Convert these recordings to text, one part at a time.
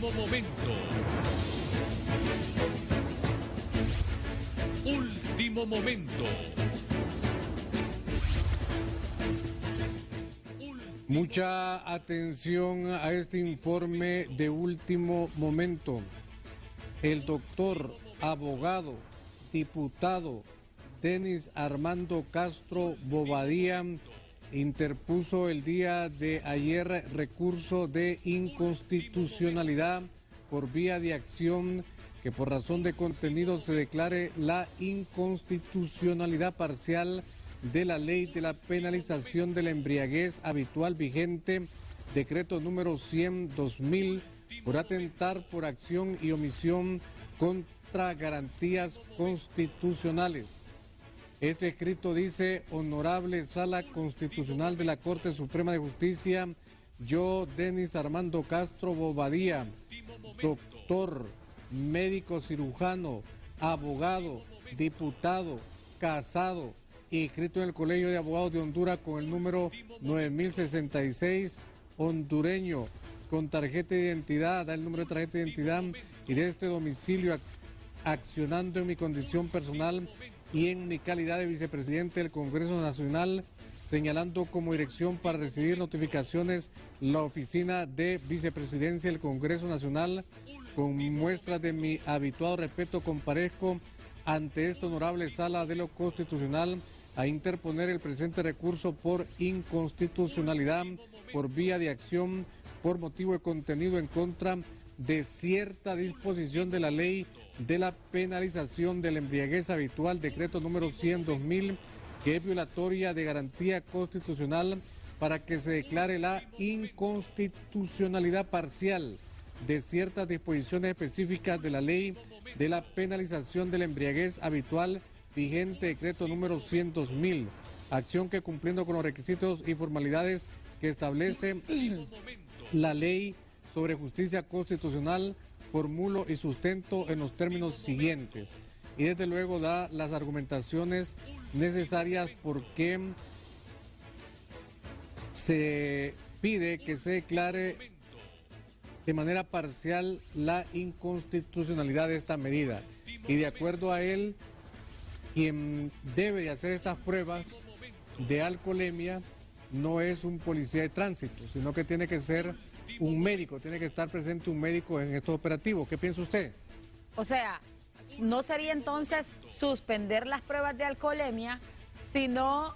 Último momento. Último momento. Mucha atención a este informe de último momento. El doctor, abogado, diputado Denis Armando Castro Bobadía interpuso el día de ayer recurso de inconstitucionalidad por vía de acción que por razón de contenido se declare la inconstitucionalidad parcial de la ley de la penalización de la embriaguez habitual vigente, decreto número 100-2000, por atentar por acción y omisión contra garantías constitucionales. Este escrito dice, Honorable Sala Constitucional de la Corte Suprema de Justicia, yo, Denis Armando Castro Bobadía, doctor, médico cirujano, abogado, diputado, casado, inscrito en el Colegio de Abogados de Honduras con el número 9066, hondureño, con tarjeta de identidad, da el número de tarjeta de identidad y de este domicilio accionando en mi condición personal y en mi calidad de vicepresidente del Congreso Nacional, señalando como dirección para recibir notificaciones la oficina de vicepresidencia del Congreso Nacional, con muestra de mi habituado respeto comparezco ante esta honorable sala de lo constitucional a interponer el presente recurso por inconstitucionalidad, por vía de acción, por motivo de contenido en contra de cierta disposición de la ley de la penalización de la embriaguez habitual, decreto número 100-2000, que es violatoria de garantía constitucional para que se declare la inconstitucionalidad parcial de ciertas disposiciones específicas de la ley de la penalización de la embriaguez habitual vigente decreto número 100-2000, acción que cumpliendo con los requisitos y formalidades que establece la ley sobre justicia constitucional formulo y sustento en los términos siguientes. Y desde luego da las argumentaciones necesarias por qué se pide que se declare de manera parcial la inconstitucionalidad de esta medida. Y de acuerdo a él, quien debe de hacer estas pruebas de alcoholemia no es un policía de tránsito, sino que tiene que ser un médico, tiene que estar presente un médico en estos operativos. ¿Qué piensa usted? O sea, no sería entonces suspender las pruebas de alcoholemia, sino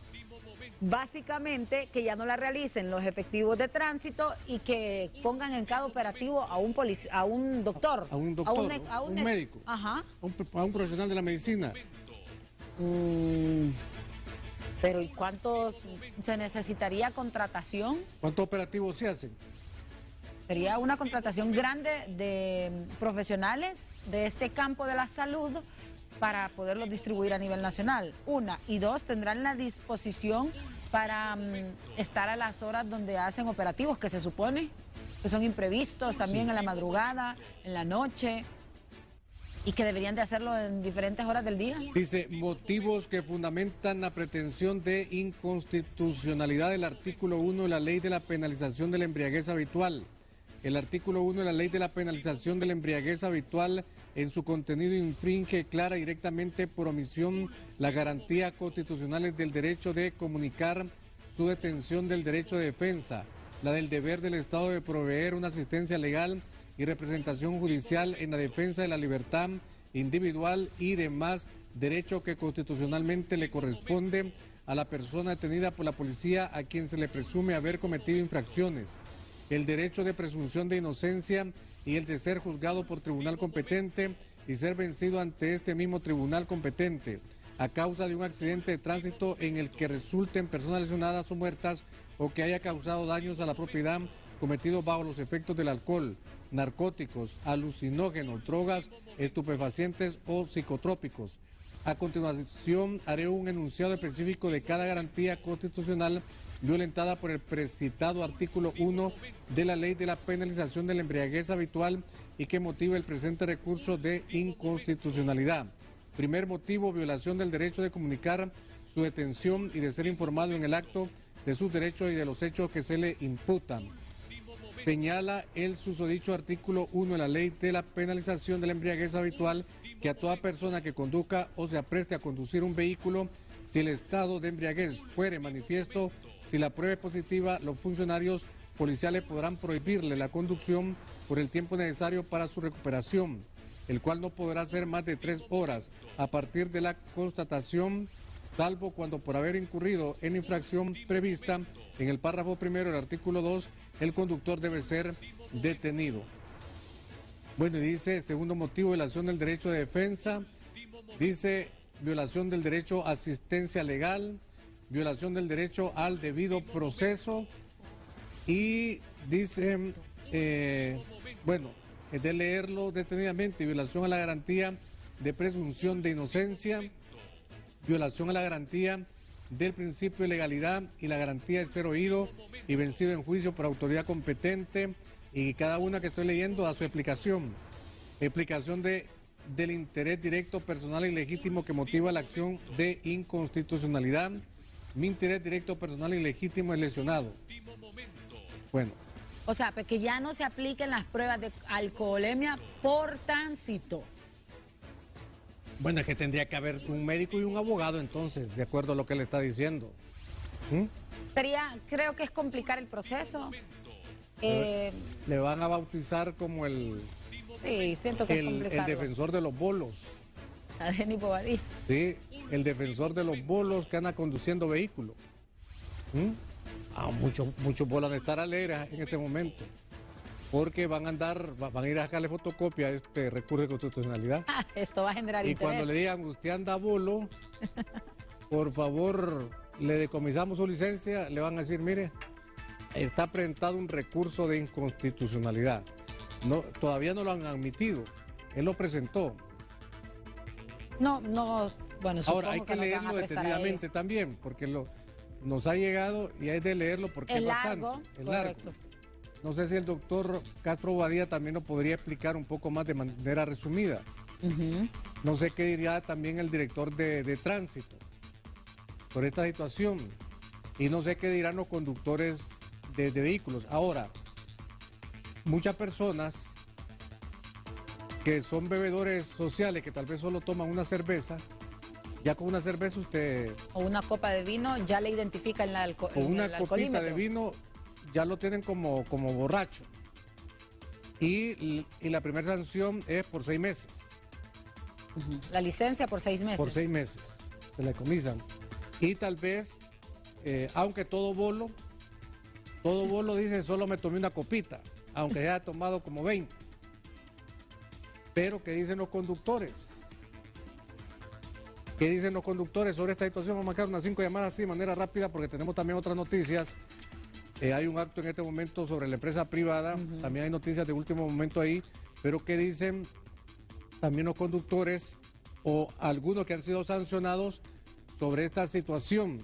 básicamente que ya no la realicen los efectivos de tránsito y que pongan en cada operativo a un a un doctor, a un doctor, a un, médico, Ajá. A, un, profesional de la medicina. Mm, pero ¿y cuántos se necesitaría contratación? ¿Cuántos operativos se hacen? Sería una contratación grande de profesionales de este campo de la salud para poderlos distribuir a nivel nacional. Una. Y dos, tendrán la disposición para mm, estar a las horas donde hacen operativos que se supone que son imprevistos también en la madrugada, en la noche y que deberían de hacerlo en diferentes horas del día. Dice, motivos que fundamentan la pretensión de inconstitucionalidad del artículo 1 de la ley de la penalización de la embriaguez habitual. El artículo 1 de la ley de la penalización de la embriaguez habitual en su contenido infringe clara y directamente por omisión las garantías constitucionales del derecho de comunicar su detención del derecho de defensa, la del deber del Estado de proveer una asistencia legal y representación judicial en la defensa de la libertad individual y demás derecho que constitucionalmente le corresponde a la persona detenida por la policía a quien se le presume haber cometido infracciones el derecho de presunción de inocencia y el de ser juzgado por tribunal competente y ser vencido ante este mismo tribunal competente a causa de un accidente de tránsito en el que resulten personas lesionadas o muertas o que haya causado daños a la propiedad cometido bajo los efectos del alcohol, narcóticos, alucinógenos, drogas, estupefacientes o psicotrópicos. A continuación haré un enunciado específico de cada garantía constitucional violentada por el precitado artículo 1 de la ley de la penalización de la embriaguez habitual y que motiva el presente recurso de inconstitucionalidad. Primer motivo, violación del derecho de comunicar su detención y de ser informado en el acto de sus derechos y de los hechos que se le imputan. Señala el susodicho artículo 1 de la ley de la penalización de la embriaguez habitual que a toda persona que conduzca o se apreste a conducir un vehículo, si el estado de embriaguez fuere manifiesto, si la prueba es positiva, los funcionarios policiales podrán prohibirle la conducción por el tiempo necesario para su recuperación, el cual no podrá ser más de tres horas. A partir de la constatación salvo cuando por haber incurrido en infracción prevista en el párrafo primero del artículo 2, el conductor debe ser detenido. Bueno, y dice, segundo motivo, violación del derecho de defensa, dice violación del derecho a asistencia legal, violación del derecho al debido proceso. Y dice, eh, bueno, es de leerlo detenidamente, violación a la garantía de presunción de inocencia, violación a la garantía del principio de legalidad y la garantía de ser oído y vencido en juicio por autoridad competente y cada una que estoy leyendo da su explicación. Explicación de, del interés directo, personal y legítimo que motiva la acción de inconstitucionalidad. Mi interés directo, personal y legítimo es lesionado. Bueno. O sea, que ya no se apliquen las pruebas de alcoholemia por tránsito. Bueno, es que tendría que haber un médico y un abogado entonces, de acuerdo a lo que le está diciendo. ¿Mm? Sería, creo que es complicar el proceso. Eh, le van a bautizar como el, sí, siento que el, el defensor de los bolos. A Denis Bobadilla. Sí, el defensor de los bolos que anda conduciendo vehículos. ¿Mm? Ah, muchos muchos bolos de estar alegres en este momento porque van a andar, van a ir a sacarle fotocopia a este recurso de constitucionalidad. Esto va a generar Y cuando le digan, usted anda bolo, por favor, le decomisamos su licencia, le van a decir, mire, está presentado un recurso de inconstitucionalidad. No, todavía no lo han admitido, él lo presentó. No, no, bueno, Ahora hay que, leerlo detenidamente también, porque lo, nos ha llegado y hay de leerlo porque es, largo, bastante. Es largo. No sé si el doctor Castro Badía también nos podría explicar un poco más de manera resumida. No sé qué diría también el director de, tránsito sobre esta situación. Y no sé qué dirán los conductores de, vehículos. Ahora, muchas personas que son bebedores sociales, que tal vez solo toman una cerveza, ya con una cerveza usted... O una copa de vino, ya le identifica el alcohol. O una copita de vino ya lo tienen como, como borracho. Y, la primera sanción es por seis meses. La licencia por seis meses. Por seis meses. Se le comisan. Y tal vez, eh, aunque todo bolo, todo bolo dice solo me tomé una copita, aunque haya tomado como 20. Pero, ¿qué dicen los conductores? ¿Qué dicen los conductores sobre esta situación? Vamos a marcar unas cinco llamadas así de manera rápida porque tenemos también otras noticias eh, hay un acto en este momento sobre la empresa privada, también hay noticias de último momento ahí, pero ¿qué dicen también los conductores o algunos que han sido sancionados sobre esta situación?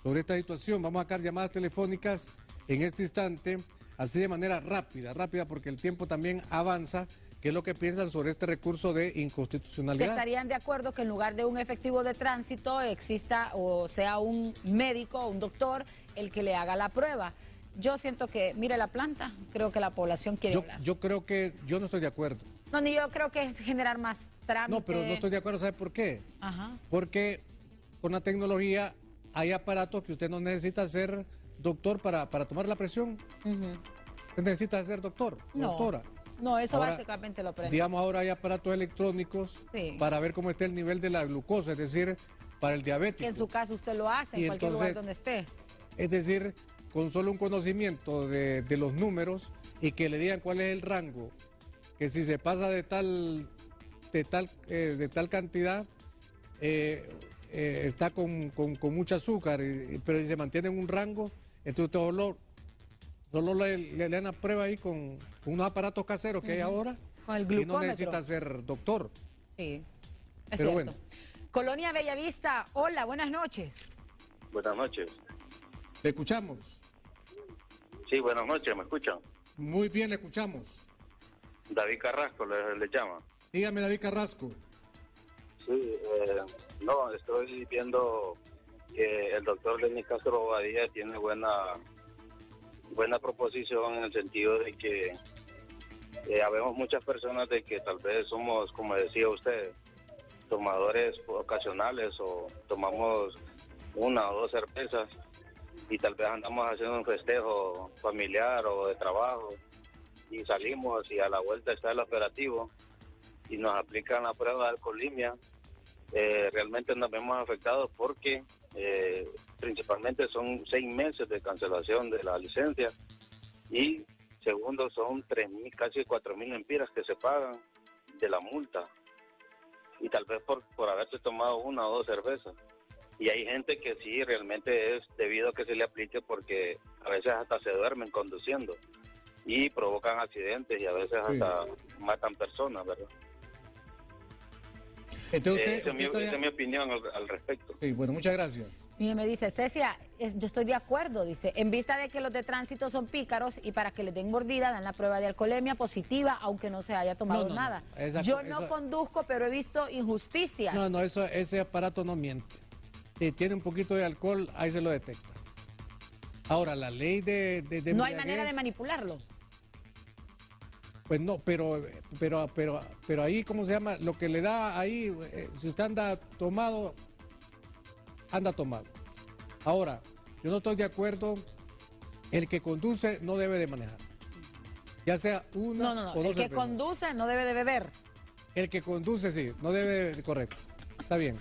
Sobre esta situación, vamos a sacar llamadas telefónicas en este instante, así de manera rápida, rápida, porque el tiempo también avanza. ¿Qué es lo que piensan sobre este recurso de inconstitucionalidad? ¿Estarían de acuerdo que en lugar de un efectivo de tránsito exista o sea un médico o un doctor el que le haga la prueba? Yo siento que, mire la planta, creo que la población quiere yo, hablar. Yo creo que, yo no estoy de acuerdo. No, ni yo creo que es generar más trámite. No, pero no estoy de acuerdo, ¿sabe por qué? Ajá. Porque con la tecnología hay aparatos que usted no necesita ser doctor para, para tomar la presión. Usted necesita ser doctor, no, doctora. No, eso básicamente lo aprende. Digamos, ahora hay aparatos electrónicos para ver cómo está el nivel de la glucosa, es decir, para el diabético. Que en su caso usted lo hace, en cualquier lugar donde esté. Es decir, con solo un conocimiento de, los números y que le digan cuál es el rango, que si se pasa de tal, de tal, eh, de tal cantidad, eh, eh, está con, mucho azúcar, pero si se mantiene en un rango, entonces solo, solo le, le, dan la prueba ahí con, unos aparatos caseros que hay ahora con el y no necesita ser doctor. Sí, es cierto. Colonia Bellavista, hola, buenas noches. Buenas noches. Te escuchamos. Sí, buenas noches, ¿me escuchan? Muy bien, le escuchamos. David Carrasco le, llama. Dígame, David Carrasco. Sí, eh, no, estoy viendo que el doctor Lenín Castro Bobadilla tiene buena buena proposición en el sentido de que eh, habemos muchas personas de que tal vez somos, como decía usted, tomadores ocasionales o tomamos una o dos cervezas y tal vez andamos haciendo un festejo familiar o de trabajo y salimos y a la vuelta está el operativo y nos aplican la prueba de alcoholimia, eh, realmente nos vemos afectados porque eh, principalmente son seis meses de cancelación de la licencia y segundo son tres mil, casi cuatro mil empiras que se pagan de la multa y tal vez por, por haberse tomado una o dos cervezas. Y hay gente que sí, realmente es debido a que se le aplique porque a veces hasta se duermen conduciendo y provocan accidentes y a veces Sí. hasta matan personas, ¿verdad? Entonces, Eh, usted- esa, es mi, usted esa es está- mi opinión al, al respecto. Sí, bueno, muchas gracias. Y me dice, Cecia, es- yo estoy de acuerdo, dice, en vista de que los de tránsito son pícaros y para que les den mordida dan la prueba de alcoholemia positiva, aunque no se haya tomado No, no, no. nada. Esa- yo no conduzco, pero he visto injusticias. No, no, eso, ese aparato no miente. Si tiene un poquito de alcohol, ahí se lo detecta. Ahora, la ley de... de, de No hay manera de manipularlo. Pues no, pero, pero, pero, pero ahí, ¿cómo se llama? Lo que le da ahí, eh, si usted anda tomado, anda tomado. Ahora, yo no estoy de acuerdo, el que conduce no debe de manejar. Ya sea una No, no, no. o dos El que cervezas. conduce no debe de beber. El que conduce, sí, no debe de... Correcto. Está bien.